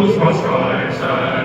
whose cross stripes and